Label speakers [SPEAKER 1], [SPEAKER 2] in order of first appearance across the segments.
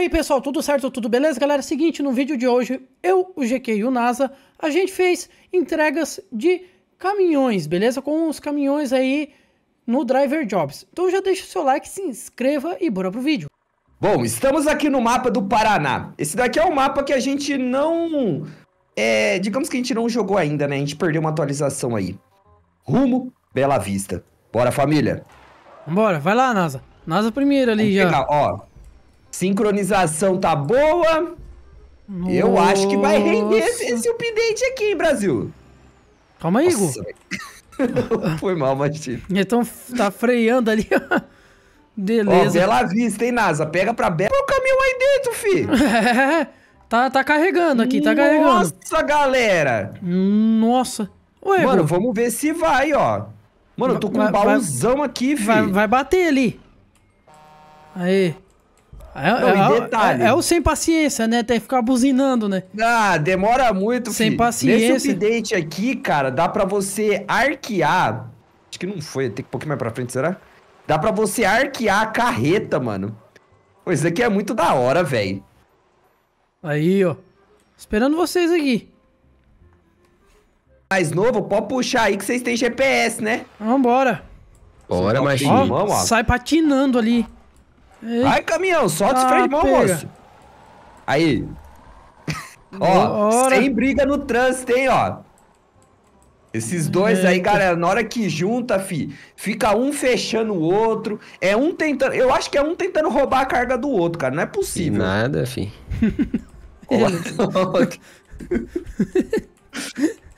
[SPEAKER 1] aí, pessoal, tudo certo, tudo beleza? Galera, seguinte, no vídeo de hoje, eu, o GQ e o NASA, a gente fez entregas de caminhões, beleza? Com os caminhões aí no Driver Jobs. Então já deixa o seu like, se inscreva e bora pro vídeo.
[SPEAKER 2] Bom, estamos aqui no mapa do Paraná. Esse daqui é um mapa que a gente não... É, digamos que a gente não jogou ainda, né? A gente perdeu uma atualização aí. Rumo Bela Vista. Bora, família.
[SPEAKER 1] Vambora, vai lá, NASA. NASA primeiro ali
[SPEAKER 2] Vamos
[SPEAKER 1] já.
[SPEAKER 2] pegar, ó. Sincronização tá boa. Eu acho que vai render esse,
[SPEAKER 1] Nossa.
[SPEAKER 2] esse update aqui, hein, Brasil.
[SPEAKER 1] Calma aí, Igor.
[SPEAKER 2] Nossa. Foi mal, Martins.
[SPEAKER 1] Então tá freando ali.
[SPEAKER 2] Ó,
[SPEAKER 1] Beleza.
[SPEAKER 2] Bela Vista, hein, NASA? Pega pra Bela. Põe o caminhão aí dentro, filho.
[SPEAKER 1] É, tá, tá carregando aqui, tá carregando.
[SPEAKER 2] Nossa, galera.
[SPEAKER 1] Nossa. Ué,
[SPEAKER 2] Mano, vamos ver se vai, ó. Mano, eu tô com
[SPEAKER 1] Vai-
[SPEAKER 2] um
[SPEAKER 1] vai-
[SPEAKER 2] baúzão aqui,
[SPEAKER 1] vai,
[SPEAKER 2] filho.
[SPEAKER 1] vai bater ali. Aí. É,
[SPEAKER 2] Não,
[SPEAKER 1] é-
[SPEAKER 2] e
[SPEAKER 1] é-
[SPEAKER 2] detalhe.
[SPEAKER 1] é o sem paciência, né? Tem que ficar buzinando, né?
[SPEAKER 2] Ah, demora muito,
[SPEAKER 1] Sem
[SPEAKER 2] filho.
[SPEAKER 1] paciência.
[SPEAKER 2] Nesse update aqui, cara, dá pra você arquear. Acho que não foi, tem que um pouquinho mais pra frente, será? Dá pra você arquear a carreta, mano. Pô, isso aqui é muito da hora, velho.
[SPEAKER 1] Aí, ó. Esperando vocês aqui.
[SPEAKER 2] Mais novo, pode puxar aí que vocês têm GPS, né?
[SPEAKER 1] Vambora.
[SPEAKER 3] Bora,
[SPEAKER 2] ó.
[SPEAKER 1] sai patinando ali. Ei,
[SPEAKER 2] Vai, caminhão, solta
[SPEAKER 1] Ah,
[SPEAKER 2] freio de mão,
[SPEAKER 1] pega.
[SPEAKER 2] moço. Aí. Ó, sem briga no trânsito, hein, ó. Esses dois aí,
[SPEAKER 1] Eita.
[SPEAKER 2] galera, na hora que junta, fi, fica um fechando o outro. É um tentando. Eu acho que é um tentando roubar a carga do outro, cara. Não é
[SPEAKER 3] E
[SPEAKER 2] possível.
[SPEAKER 3] nada, fi.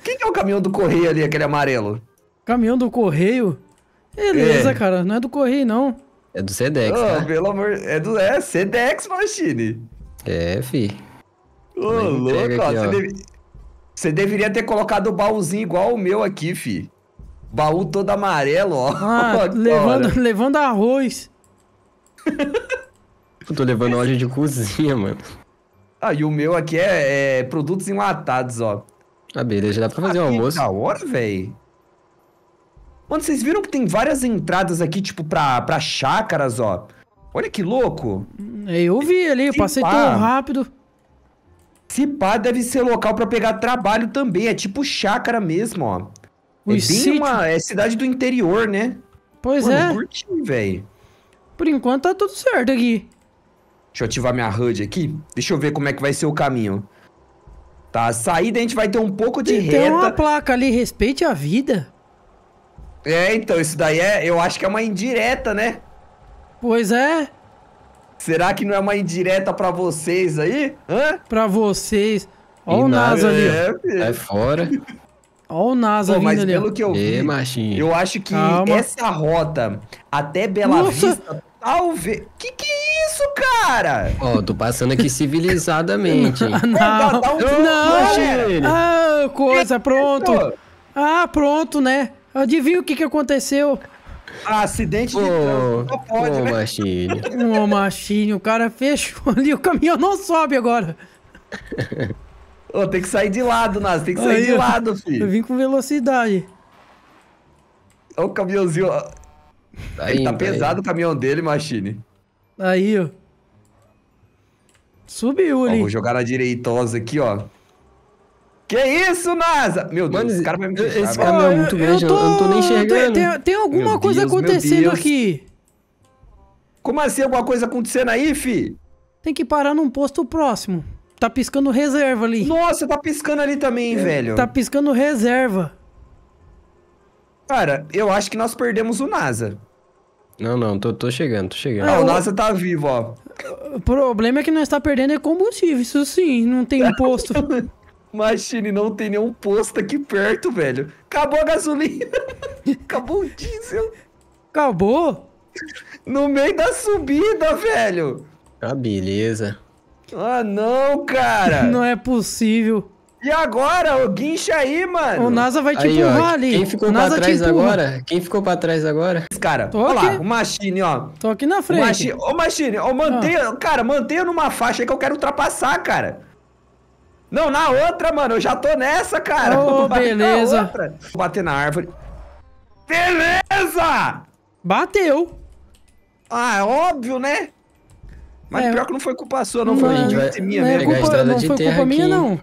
[SPEAKER 2] Quem que é o caminhão do correio ali, aquele amarelo?
[SPEAKER 1] Caminhão do correio. Beleza,
[SPEAKER 2] É.
[SPEAKER 1] cara. Não é do correio, não.
[SPEAKER 3] É do Sedex, tá?
[SPEAKER 2] pelo amor. É do. É Sedex Machine.
[SPEAKER 3] É, fi.
[SPEAKER 2] Ô,
[SPEAKER 3] Mas
[SPEAKER 2] louco, ó. Você, deve- você deveria ter colocado o baúzinho igual o meu aqui, fi. Baú todo amarelo, ó.
[SPEAKER 1] Ah, levando, levando arroz.
[SPEAKER 3] Eu tô levando óleo de cozinha, mano.
[SPEAKER 2] Ah, e o meu aqui é, é produtos enlatados, ó.
[SPEAKER 3] Ah, beleza, já dá pra fazer um
[SPEAKER 2] Ah, que
[SPEAKER 3] almoço.
[SPEAKER 2] Da hora, velho. Mano, vocês viram que tem várias entradas aqui, tipo, pra, pra chácaras, ó. Olha que louco.
[SPEAKER 1] Eu vi ali, eu
[SPEAKER 2] Se
[SPEAKER 1] passei
[SPEAKER 2] pá.
[SPEAKER 1] tão rápido.
[SPEAKER 2] Se pá, deve ser local pra pegar trabalho também. É tipo chácara mesmo, ó.
[SPEAKER 1] O
[SPEAKER 2] é bem uma... É cidade do interior, né?
[SPEAKER 1] Pois
[SPEAKER 2] Mano,
[SPEAKER 1] é,
[SPEAKER 2] curti, velho.
[SPEAKER 1] por enquanto tá tudo certo aqui.
[SPEAKER 2] Deixa eu ativar minha HUD aqui. Deixa eu ver como é que vai ser o caminho. Tá, a saída a gente vai ter um pouco de
[SPEAKER 1] Tem, tem uma
[SPEAKER 2] reta.
[SPEAKER 1] placa ali, respeite a vida.
[SPEAKER 2] É, então, isso daí é... Eu acho que é uma indireta, né?
[SPEAKER 1] Pois é,
[SPEAKER 2] Será que não é uma indireta pra vocês aí? Hã?
[SPEAKER 1] pra vocês. Ó
[SPEAKER 3] E
[SPEAKER 1] o NASA ali, ó.
[SPEAKER 2] É.
[SPEAKER 3] Sai fora.
[SPEAKER 1] Ó o NASA
[SPEAKER 2] Pô,
[SPEAKER 1] vindo
[SPEAKER 2] mas
[SPEAKER 1] ali, ó.
[SPEAKER 2] pelo que eu vi,
[SPEAKER 3] machinho.
[SPEAKER 2] eu acho que
[SPEAKER 1] Calma.
[SPEAKER 2] essa rota até Bela
[SPEAKER 1] Nossa.
[SPEAKER 2] Vista, talvez... Que que é isso, cara?
[SPEAKER 3] Ó, tô passando aqui civilizadamente, hein?
[SPEAKER 1] Não,
[SPEAKER 2] um zoom,
[SPEAKER 1] não.
[SPEAKER 3] Imagina.
[SPEAKER 1] Ah, coisa, pronto.
[SPEAKER 2] Pô,
[SPEAKER 1] Ah, pronto, né? Adivinha o que que aconteceu?
[SPEAKER 2] acidente de trânsito, só pode,
[SPEAKER 3] pô,
[SPEAKER 2] né?
[SPEAKER 3] machinho.
[SPEAKER 1] Ô, machinho, o cara fechou ali, o caminhão não sobe agora.
[SPEAKER 2] Ô, tem que sair de lado, Nas, tem que sair
[SPEAKER 1] Aí,
[SPEAKER 2] de lado,
[SPEAKER 1] Eu
[SPEAKER 2] filho.
[SPEAKER 1] vim com velocidade.
[SPEAKER 2] Olha o caminhãozinho, ó.
[SPEAKER 3] Tá
[SPEAKER 2] Ele tá
[SPEAKER 3] indo,
[SPEAKER 2] pesado o caminhão dele, Machine.
[SPEAKER 1] Aí, ó. Subiu
[SPEAKER 2] Ó,
[SPEAKER 1] ali.
[SPEAKER 2] vou jogar na direitosa aqui, ó. Que isso, NASA? Meu Deus,
[SPEAKER 3] Mano,
[SPEAKER 2] esse cara vai me
[SPEAKER 3] esse
[SPEAKER 2] velho.
[SPEAKER 3] caminhão é muito grande, eu não tô nem enxergando.
[SPEAKER 1] Tem, tem alguma
[SPEAKER 2] Meu
[SPEAKER 1] coisa
[SPEAKER 2] Deus,
[SPEAKER 1] acontecendo aqui.
[SPEAKER 2] Como assim, alguma coisa acontecendo aí, fi?
[SPEAKER 1] Tem que parar num posto próximo. Tá piscando reserva ali.
[SPEAKER 2] Nossa, tá piscando ali também, hein, velho.
[SPEAKER 1] Tá piscando reserva.
[SPEAKER 2] Cara, eu acho que nós perdemos o NASA.
[SPEAKER 3] Não, não, tô, tô chegando, tô chegando.
[SPEAKER 2] Ah,
[SPEAKER 1] É,
[SPEAKER 2] o
[SPEAKER 1] o-
[SPEAKER 2] NASA tá vivo, ó.
[SPEAKER 1] O problema é que nós tá perdendo é combustível. Isso sim, não tem imposto.
[SPEAKER 2] Machine, não tem nenhum posto aqui perto, velho. Acabou a gasolina. Acabou o diesel.
[SPEAKER 1] Acabou.
[SPEAKER 2] No meio da subida, velho.
[SPEAKER 3] Ah, beleza.
[SPEAKER 2] Ah, não, cara.
[SPEAKER 1] Não é possível.
[SPEAKER 2] E agora? O guincha aí, mano.
[SPEAKER 1] O NASA vai te
[SPEAKER 3] Aí,
[SPEAKER 1] empurrar
[SPEAKER 3] ó,
[SPEAKER 1] ali.
[SPEAKER 3] quem ficou
[SPEAKER 1] o
[SPEAKER 3] pra
[SPEAKER 1] NASA te
[SPEAKER 3] trás agora? Quem ficou pra trás agora?
[SPEAKER 2] Cara,
[SPEAKER 1] Tô
[SPEAKER 2] olha lá, o Machine, ó.
[SPEAKER 1] Tô aqui na
[SPEAKER 2] O
[SPEAKER 1] frente.
[SPEAKER 2] Machine, ô Machine, ô, mantenha, cara, mantenha numa faixa aí que eu quero ultrapassar, cara. Não, na outra, mano, eu já tô nessa, cara. Na
[SPEAKER 1] beleza.
[SPEAKER 2] outra. Vou bater na árvore. Beleza!
[SPEAKER 1] Bateu.
[SPEAKER 2] Ah, é óbvio, né? Mas
[SPEAKER 1] É.
[SPEAKER 2] pior que não foi culpa sua, não. Foi
[SPEAKER 1] Não,
[SPEAKER 3] gente vai
[SPEAKER 2] minha
[SPEAKER 1] não é
[SPEAKER 2] mesmo.
[SPEAKER 1] culpa, não
[SPEAKER 3] de
[SPEAKER 1] foi culpa minha, não.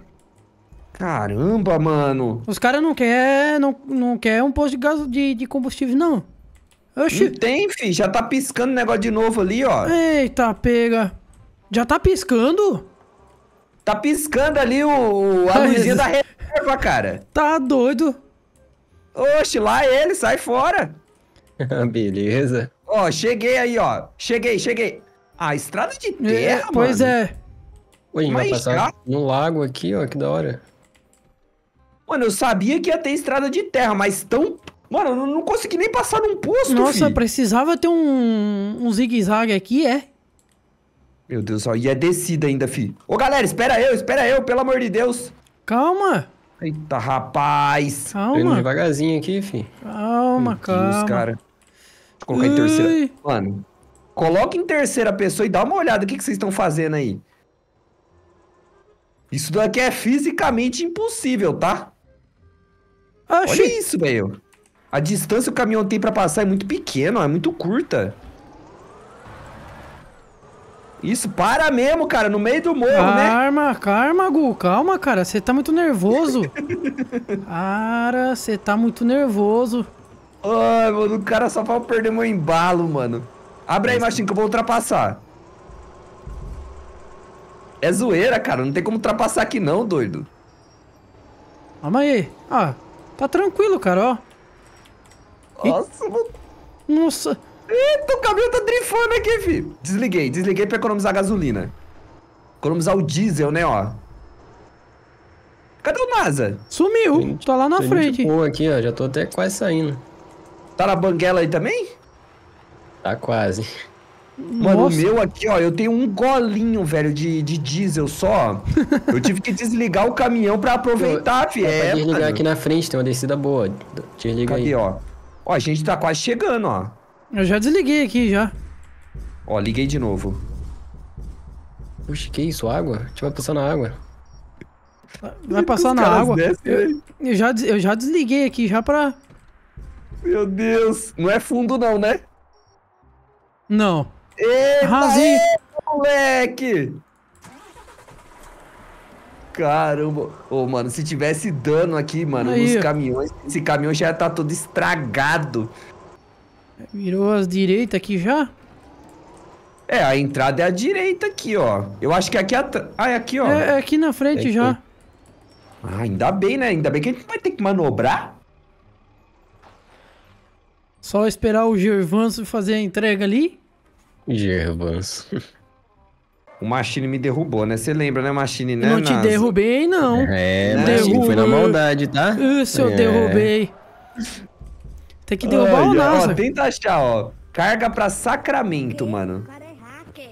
[SPEAKER 2] Caramba, mano.
[SPEAKER 1] Os caras não quer, não, não quer um posto de, gás, de, de combustível, não.
[SPEAKER 2] Não
[SPEAKER 1] Oxi.
[SPEAKER 2] tem, fi. Já tá piscando o negócio de novo ali, ó.
[SPEAKER 1] Eita, pega. Já tá piscando?
[SPEAKER 2] Tá piscando ali o, o- a luzinha da reserva, cara.
[SPEAKER 1] Tá doido.
[SPEAKER 2] Oxe, lá ele, sai fora.
[SPEAKER 3] Beleza.
[SPEAKER 2] Ó, cheguei aí, ó. Cheguei, cheguei. Ah, estrada de terra,
[SPEAKER 1] É, pois
[SPEAKER 2] mano.
[SPEAKER 1] é.
[SPEAKER 3] Gente vai
[SPEAKER 2] Mas
[SPEAKER 3] passar
[SPEAKER 2] já?
[SPEAKER 3] num lago aqui, ó, que da hora.
[SPEAKER 2] Mano, eu sabia que ia ter estrada de terra, mas tão... Mano, eu não- consegui nem passar num posto,
[SPEAKER 1] Nossa,
[SPEAKER 2] fi.
[SPEAKER 1] precisava ter um, um zigue-zague aqui, é?
[SPEAKER 2] Meu Deus, ó, e é descida ainda, fi. Ô, galera, espera eu, espera eu, pelo amor de Deus.
[SPEAKER 1] Calma,
[SPEAKER 2] Eita, rapaz.
[SPEAKER 1] Calma,
[SPEAKER 3] devagarzinho aqui, fi.
[SPEAKER 1] calma,
[SPEAKER 2] Meu Deus,
[SPEAKER 1] calma.
[SPEAKER 2] cara. Deixa eu colocar em terceira.
[SPEAKER 1] Ui.
[SPEAKER 2] Mano, coloca em terceira pessoa e dá uma olhada o que, que vocês estão fazendo aí. Isso daqui é fisicamente impossível, tá? Olha
[SPEAKER 1] Oxi,
[SPEAKER 2] isso, velho. A distância que o caminhão tem pra passar é muito pequena, ó, é muito curta. Isso, para mesmo, cara, no meio do morro, né?
[SPEAKER 1] calma, calma, Gu, calma, cara, você tá muito nervoso. Cara, você tá muito nervoso.
[SPEAKER 2] Ai, mano, o cara só pra perder meu embalo, mano. Abre aí, Machinho, que eu vou ultrapassar. É zoeira, cara, não tem como ultrapassar aqui não, doido.
[SPEAKER 1] Calma aí. Ah, tá tranquilo, cara, ó.
[SPEAKER 2] Nossa, mano.
[SPEAKER 1] Nossa,
[SPEAKER 2] Eita, o caminhão tá drifando aqui, filho. Desliguei, desliguei pra economizar gasolina. Economizar o diesel, né, ó. Cadê o NASA?
[SPEAKER 1] sumiu, tá lá na frente.
[SPEAKER 3] boa aqui, ó. Já tô até quase saindo.
[SPEAKER 2] Tá na banguela aí também?
[SPEAKER 3] Tá quase.
[SPEAKER 2] Mano,
[SPEAKER 1] Nossa.
[SPEAKER 2] o meu aqui, ó, eu tenho um golinho, velho, de, de diesel só. eu tive que desligar o caminhão pra aproveitar, fi. É,
[SPEAKER 3] desligar
[SPEAKER 2] mano.
[SPEAKER 3] aqui na frente, tem uma descida boa. Desliga
[SPEAKER 2] Cadê,
[SPEAKER 3] aí.
[SPEAKER 2] ó? Ó, a gente tá quase chegando, ó.
[SPEAKER 1] Eu já desliguei aqui já.
[SPEAKER 2] Ó, liguei de novo.
[SPEAKER 3] Puxa, que isso? Água? A gente vai passar na água.
[SPEAKER 1] Vai passar na água.
[SPEAKER 2] descem,
[SPEAKER 1] Eu, eu já, eu já desliguei aqui já pra.
[SPEAKER 2] Meu Deus. Não é fundo não, né?
[SPEAKER 1] Não.
[SPEAKER 2] Eita, eita, moleque! Caramba. Ô, mano, se tivesse dano aqui, mano,
[SPEAKER 1] Aí,
[SPEAKER 2] nos caminhões, esse caminhão já tá todo estragado.
[SPEAKER 1] Virou as direitas aqui já?
[SPEAKER 2] É, a entrada é a direita aqui, ó. Eu acho que aqui atrás. Ah, é aqui, ó.
[SPEAKER 1] É, é aqui na frente
[SPEAKER 3] É
[SPEAKER 1] já.
[SPEAKER 3] aqui.
[SPEAKER 2] Ah, ainda bem, né? Ainda bem que a gente vai ter que manobrar.
[SPEAKER 1] Só esperar o Gervanso fazer a entrega ali.
[SPEAKER 3] Gervans.
[SPEAKER 2] O Machine me derrubou, né? Você lembra, né, Machine, né?
[SPEAKER 1] não te
[SPEAKER 2] Nas-
[SPEAKER 1] derrubei, não.
[SPEAKER 3] É,
[SPEAKER 2] Né?
[SPEAKER 3] mas foi na
[SPEAKER 1] Derruba.
[SPEAKER 3] maldade, tá?
[SPEAKER 1] Isso, eu
[SPEAKER 3] É.
[SPEAKER 1] derrubei. Tem que derrubar o NASA.
[SPEAKER 2] Ó, tenta achar, ó. Carga pra Sacramento, mano.
[SPEAKER 4] cara é hacker.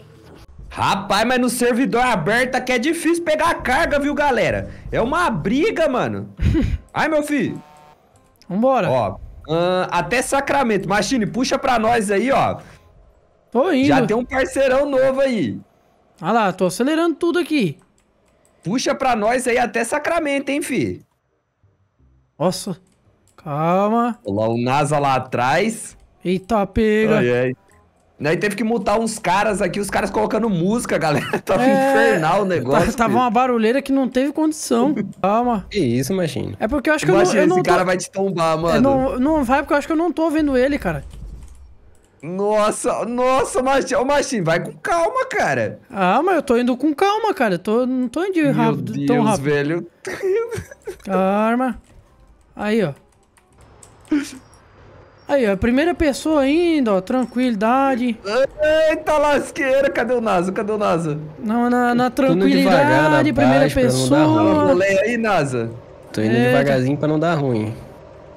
[SPEAKER 2] Rapaz, mas no servidor aberto aqui é difícil pegar a carga, viu, galera? É uma briga, mano. Ai, meu filho.
[SPEAKER 1] Vambora.
[SPEAKER 2] Ó, ahn, até Sacramento. Machine, puxa pra nós aí, ó.
[SPEAKER 1] Tô indo.
[SPEAKER 2] Já tem um parceirão novo aí.
[SPEAKER 1] Olha lá, tô acelerando tudo aqui.
[SPEAKER 2] Puxa pra nós aí até Sacramento, hein, fi.
[SPEAKER 1] Nossa. Calma.
[SPEAKER 2] Lá o NASA lá atrás.
[SPEAKER 1] Eita, pega.
[SPEAKER 2] Ai, ai. Teve que multar uns caras aqui, os caras colocando música, galera. Tava
[SPEAKER 1] É,
[SPEAKER 2] infernal o negócio.
[SPEAKER 1] Tava
[SPEAKER 2] filho.
[SPEAKER 1] uma barulheira que não teve condição. Calma.
[SPEAKER 3] Que isso, Machine?
[SPEAKER 1] É porque eu acho que eu não,
[SPEAKER 2] Imagina,
[SPEAKER 1] eu não
[SPEAKER 2] esse
[SPEAKER 1] tô...
[SPEAKER 2] cara vai te tombar, mano.
[SPEAKER 1] é, não, não vai porque eu acho que eu não tô vendo ele, cara.
[SPEAKER 2] Nossa, nossa, Machinho. Ô, vai com calma, cara.
[SPEAKER 1] Ah, mas eu tô indo com calma, cara. Eu tô, não tô indo rápido,
[SPEAKER 2] Meu
[SPEAKER 1] tão
[SPEAKER 2] Deus,
[SPEAKER 1] rápido.
[SPEAKER 2] velho.
[SPEAKER 1] Calma. Aí, ó. Aí, ó. Primeira pessoa ainda, ó. Tranquilidade.
[SPEAKER 2] Eita lasqueira, cadê o NASA? Cadê o NASA?
[SPEAKER 1] Não, na, na tranquilidade,
[SPEAKER 3] devagar, na
[SPEAKER 1] primeira
[SPEAKER 3] paz,
[SPEAKER 1] pessoa.
[SPEAKER 2] boleia aí, NASA.
[SPEAKER 3] Tô indo
[SPEAKER 1] Eita.
[SPEAKER 3] devagarzinho pra não dar ruim.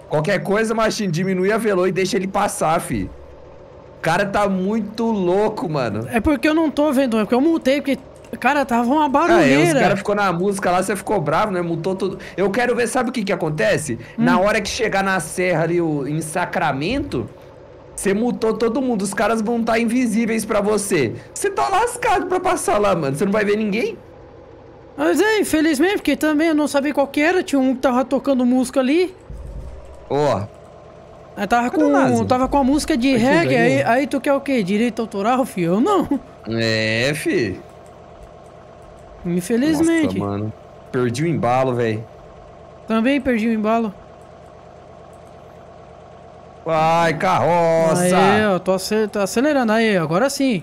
[SPEAKER 2] Qualquer coisa, Machinho, diminui a velo e deixa ele passar, fi. O cara tá muito louco, mano.
[SPEAKER 1] É porque eu não tô vendo, é porque eu multei, porque, cara, tava uma
[SPEAKER 2] Ah, é, os
[SPEAKER 1] barulheira.
[SPEAKER 2] caras ficou na música lá, você ficou bravo, né? Mutou tudo. Eu quero ver, sabe o que que acontece?
[SPEAKER 1] Hum.
[SPEAKER 2] Na hora que chegar na serra ali, o- em Sacramento, você mutou todo mundo. Os caras vão estar invisíveis pra você. Você tá lascado pra passar lá, mano. Você não vai ver ninguém?
[SPEAKER 1] Mas é, infelizmente, porque também eu não sabia qual que era. Tinha um que tava tocando música ali.
[SPEAKER 2] Ó,
[SPEAKER 1] Aí tava
[SPEAKER 2] Cadê o
[SPEAKER 1] com, tava com a música de
[SPEAKER 3] Aqui,
[SPEAKER 1] reggae. Aí, aí tu quer o quê? Direito autoral, filho? Eu não.
[SPEAKER 2] É, fi.
[SPEAKER 1] Infelizmente.
[SPEAKER 2] Nossa, mano. Perdi o embalo, velho.
[SPEAKER 1] Também perdi o embalo.
[SPEAKER 2] Vai, carroça!
[SPEAKER 1] Aí, ó, tô ace- tô acelerando aí, agora sim.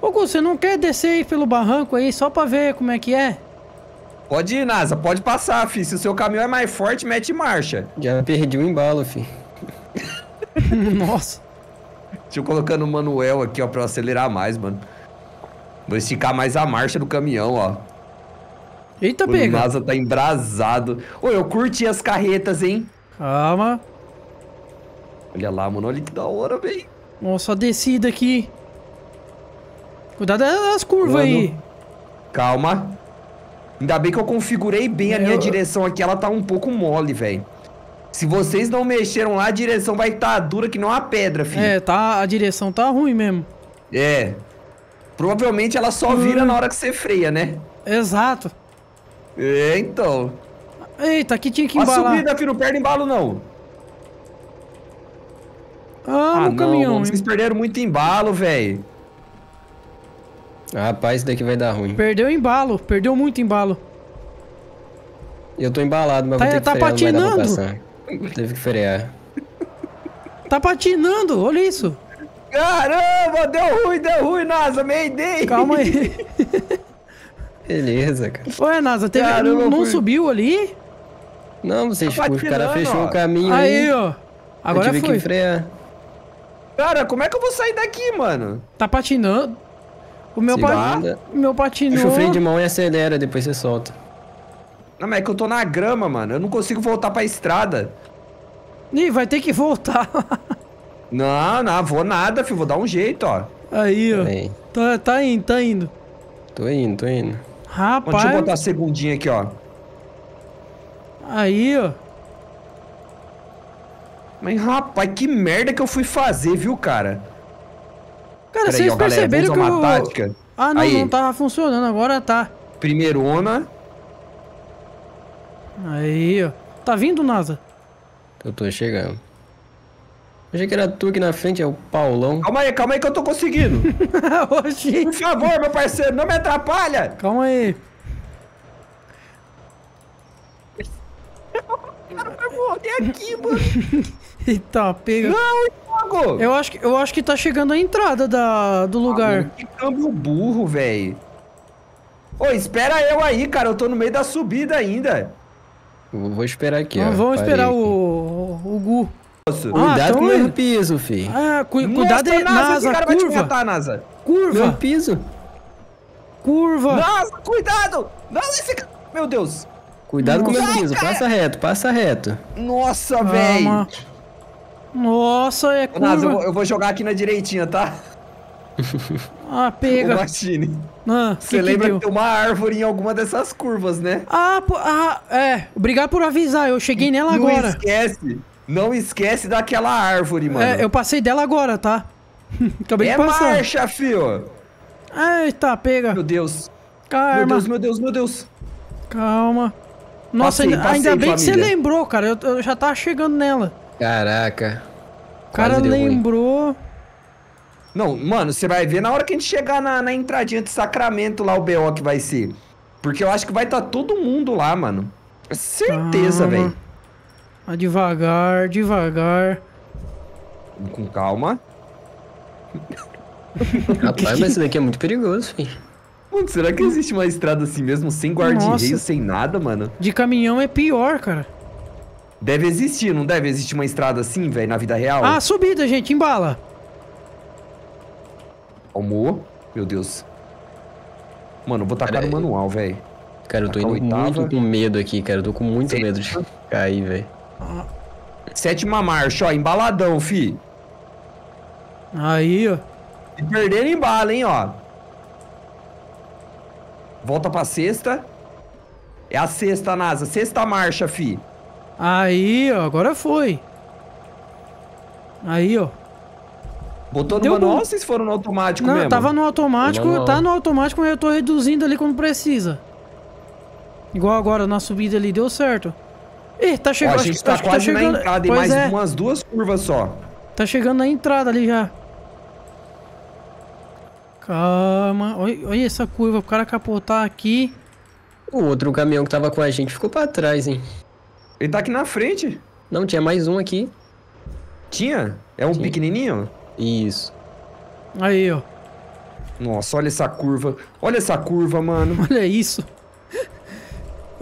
[SPEAKER 1] Ô, Gu, você não quer descer aí pelo barranco aí só pra ver como é que é?
[SPEAKER 2] Pode ir, Nasa, pode passar, fi. Se o seu caminhão é mais forte, mete marcha.
[SPEAKER 3] Já perdi o embalo, fi.
[SPEAKER 1] Nossa.
[SPEAKER 2] Deixa eu colocar no manual aqui, ó, pra eu acelerar mais, mano. Vou esticar mais a marcha do caminhão, ó.
[SPEAKER 1] Eita,
[SPEAKER 2] O
[SPEAKER 1] pega.
[SPEAKER 2] Nasa tá embrasado. Ô, eu curti as carretas, hein?
[SPEAKER 1] Calma.
[SPEAKER 2] Olha lá, mano. Olha que da hora, velho.
[SPEAKER 1] Nossa, a descida aqui. Cuidado das curvas aí.
[SPEAKER 2] Mano. Calma. Ainda bem que eu configurei bem a minha
[SPEAKER 1] Eu-
[SPEAKER 2] direção aqui. Ela tá um pouco mole, velho. Se vocês não mexeram lá, a direção vai estar dura que não uma pedra, filho.
[SPEAKER 1] É, tá, a direção tá ruim mesmo.
[SPEAKER 2] É. Provavelmente ela só vira
[SPEAKER 1] Hum.
[SPEAKER 2] na hora que você freia, né?
[SPEAKER 1] Exato.
[SPEAKER 2] É, então.
[SPEAKER 1] Eita, aqui tinha que
[SPEAKER 2] A
[SPEAKER 1] embalar.
[SPEAKER 2] subida, filho, não perde embalo, não.
[SPEAKER 1] Ah, no caminhão.
[SPEAKER 2] mano, vocês perderam muito embalo, velho.
[SPEAKER 3] Rapaz, isso daqui vai dar ruim.
[SPEAKER 1] Perdeu embalo, perdeu muito embalo.
[SPEAKER 3] Eu tô embalado, mas
[SPEAKER 1] Tá-
[SPEAKER 3] vou ter que
[SPEAKER 1] tá
[SPEAKER 3] frear, dar pra
[SPEAKER 1] patinando.
[SPEAKER 3] Teve que frear.
[SPEAKER 1] Tá patinando, olha isso.
[SPEAKER 2] Caramba, deu ruim, deu ruim, NASA, Mayday.
[SPEAKER 1] Calma aí.
[SPEAKER 3] Beleza, cara.
[SPEAKER 1] Ué, NASA, teve,
[SPEAKER 2] Caramba,
[SPEAKER 1] não subiu ali?
[SPEAKER 3] Não, vocês,
[SPEAKER 2] Tá
[SPEAKER 3] o cara fechou
[SPEAKER 2] ó.
[SPEAKER 3] o caminho
[SPEAKER 1] Aí,
[SPEAKER 3] aí.
[SPEAKER 1] ó. Agora
[SPEAKER 3] eu tive
[SPEAKER 1] foi.
[SPEAKER 3] que frear.
[SPEAKER 2] Cara, como é que eu vou sair daqui, mano?
[SPEAKER 1] Tá patinando. O meu,
[SPEAKER 3] Se
[SPEAKER 1] pa...
[SPEAKER 3] nada.
[SPEAKER 1] o meu patinou.
[SPEAKER 3] Puxa o freio de mão e acelera, depois você solta.
[SPEAKER 2] Não, mas é que eu tô na grama, mano. Eu não consigo voltar pra estrada.
[SPEAKER 1] Ih, vai ter que voltar.
[SPEAKER 2] Não, não, vou nada, filho. Vou dar um jeito, ó.
[SPEAKER 1] Aí, ó. Tá, tá indo, tá indo.
[SPEAKER 3] Tô indo, tô indo.
[SPEAKER 2] Deixa eu
[SPEAKER 1] Rapaz.
[SPEAKER 2] botar a segundinha aqui, ó.
[SPEAKER 1] Aí, ó.
[SPEAKER 2] Mas, rapaz, que merda que eu fui fazer, viu, cara?
[SPEAKER 1] Cara,
[SPEAKER 2] Peraí,
[SPEAKER 1] vocês
[SPEAKER 2] ó, galera,
[SPEAKER 1] perceberam
[SPEAKER 2] vou
[SPEAKER 1] que
[SPEAKER 2] uma tática.
[SPEAKER 1] Ah, não,
[SPEAKER 2] Aí.
[SPEAKER 1] não tava funcionando, agora tá.
[SPEAKER 2] Primeirona.
[SPEAKER 1] Aí, ó. Tá vindo, NASA?
[SPEAKER 3] Eu tô chegando. Achei que era tu aqui na frente, é o Paulão.
[SPEAKER 2] Calma aí, calma aí que eu tô conseguindo.
[SPEAKER 1] Oxi.
[SPEAKER 2] Por favor, meu parceiro, não me atrapalha.
[SPEAKER 1] Calma aí.
[SPEAKER 2] Cara, eu vou morrer aqui, mano.
[SPEAKER 1] Eita, pega.
[SPEAKER 2] Não, Thiago.
[SPEAKER 1] Eu acho, que, eu acho que tá chegando a entrada da, do lugar.
[SPEAKER 2] Que câmbio burro, velho. Ô, espera eu aí, cara. Eu tô no meio da subida ainda.
[SPEAKER 3] Eu Vou esperar aqui, ó.
[SPEAKER 1] Então vamos esperar
[SPEAKER 3] aqui.
[SPEAKER 1] o, o Gu.
[SPEAKER 2] Nossa.
[SPEAKER 1] Ah,
[SPEAKER 3] Cuidado
[SPEAKER 1] então
[SPEAKER 3] com o
[SPEAKER 1] é.
[SPEAKER 3] meu piso, fi.
[SPEAKER 1] Ah, cu,
[SPEAKER 2] Nossa,
[SPEAKER 1] cuidado aí,
[SPEAKER 2] NASA,
[SPEAKER 1] NASA,
[SPEAKER 2] esse cara vai te
[SPEAKER 1] curva,
[SPEAKER 2] matar, NASA.
[SPEAKER 3] Meu
[SPEAKER 1] curva,
[SPEAKER 3] piso.
[SPEAKER 1] curva.
[SPEAKER 2] Nossa, cuidado. Não, esse cara... Meu Deus.
[SPEAKER 3] Cuidado com o meu
[SPEAKER 1] Nossa.
[SPEAKER 3] piso. Passa reto, passa reto.
[SPEAKER 2] Nossa, velho.
[SPEAKER 1] Nossa, é
[SPEAKER 2] Ô, NASA, eu
[SPEAKER 1] curva.
[SPEAKER 2] vou, eu vou jogar aqui na direitinha, tá?
[SPEAKER 1] Ah, pega.
[SPEAKER 2] Machine.
[SPEAKER 1] Ah,
[SPEAKER 2] Você
[SPEAKER 1] que que
[SPEAKER 2] lembra
[SPEAKER 1] deu?
[SPEAKER 2] que tem uma árvore em alguma dessas curvas, né?
[SPEAKER 1] Ah, ah, é. Obrigado por avisar. Eu cheguei nela
[SPEAKER 2] não
[SPEAKER 1] agora.
[SPEAKER 2] esquece. Não esquece daquela árvore, mano.
[SPEAKER 1] É, eu passei dela agora, tá? Acabei
[SPEAKER 2] É
[SPEAKER 1] de passar.
[SPEAKER 2] marcha, fio.
[SPEAKER 1] Eita, pega.
[SPEAKER 2] Meu Deus.
[SPEAKER 1] Calma.
[SPEAKER 2] Meu Deus, meu Deus, meu Deus.
[SPEAKER 1] Calma. Nossa,
[SPEAKER 2] Passei,
[SPEAKER 1] ainda,
[SPEAKER 2] passei,
[SPEAKER 1] ainda bem que você
[SPEAKER 2] família.
[SPEAKER 1] lembrou, cara. Eu, eu já tava chegando nela.
[SPEAKER 3] Caraca.
[SPEAKER 1] O cara
[SPEAKER 3] deu ruim.
[SPEAKER 1] lembrou.
[SPEAKER 2] Não, mano, você vai ver na hora que a gente chegar na, na entradinha de Sacramento lá, o BO que vai ser. Porque eu acho que vai estar todo mundo lá, mano. É Certeza, velho.
[SPEAKER 1] Ah, devagar, devagar.
[SPEAKER 2] Com calma.
[SPEAKER 3] Rapaz, mas isso daqui é muito perigoso, fi.
[SPEAKER 2] Mano, será que existe uma estrada assim mesmo, sem guarda-reio, sem nada, mano?
[SPEAKER 1] De caminhão é pior, cara.
[SPEAKER 2] Deve existir, não deve existir uma estrada assim, velho, na vida real?
[SPEAKER 1] Ah, subida, gente, embala.
[SPEAKER 2] Almo? Meu Deus. Mano, eu vou tacar
[SPEAKER 3] Pera
[SPEAKER 2] no manual, velho.
[SPEAKER 3] Cara, eu tô indo muito com medo aqui, cara. Eu tô com muito
[SPEAKER 2] Sim.
[SPEAKER 3] medo de cair, velho.
[SPEAKER 2] Sétima marcha, ó, embaladão, fi.
[SPEAKER 1] Aí, ó.
[SPEAKER 2] E perderam embala, hein, ó. Volta pra sexta. É a sexta, NASA. Sexta marcha, fi.
[SPEAKER 1] Aí, ó. Agora foi. Aí, ó.
[SPEAKER 2] Botou no
[SPEAKER 1] Deu
[SPEAKER 2] manual
[SPEAKER 1] bom.
[SPEAKER 2] ou vocês foram no automático
[SPEAKER 1] Não,
[SPEAKER 2] mesmo?
[SPEAKER 1] tava no automático,
[SPEAKER 3] Não, não.
[SPEAKER 1] tá no automático, mas eu tô reduzindo ali quando precisa. Igual agora na subida ali, deu certo. Ih, tá
[SPEAKER 2] Ó,
[SPEAKER 1] chegando.
[SPEAKER 2] a
[SPEAKER 1] acho
[SPEAKER 2] gente
[SPEAKER 1] que-
[SPEAKER 2] tá
[SPEAKER 1] acho que
[SPEAKER 2] quase
[SPEAKER 1] chegando.
[SPEAKER 2] na entrada e
[SPEAKER 1] pois
[SPEAKER 2] mais
[SPEAKER 1] é,
[SPEAKER 2] umas duas curvas só.
[SPEAKER 1] tá chegando na entrada ali já. Calma. Olha, olha essa curva, o cara capotar aqui.
[SPEAKER 3] O outro caminhão que tava com a gente ficou pra trás, hein?
[SPEAKER 2] Ele tá aqui na frente.
[SPEAKER 3] Não, tinha mais um aqui.
[SPEAKER 2] Tinha? É um
[SPEAKER 3] Sim.
[SPEAKER 2] pequenininho?
[SPEAKER 3] Isso.
[SPEAKER 1] Aí, ó.
[SPEAKER 2] Nossa, olha essa curva. Olha essa curva, mano.
[SPEAKER 1] Olha isso.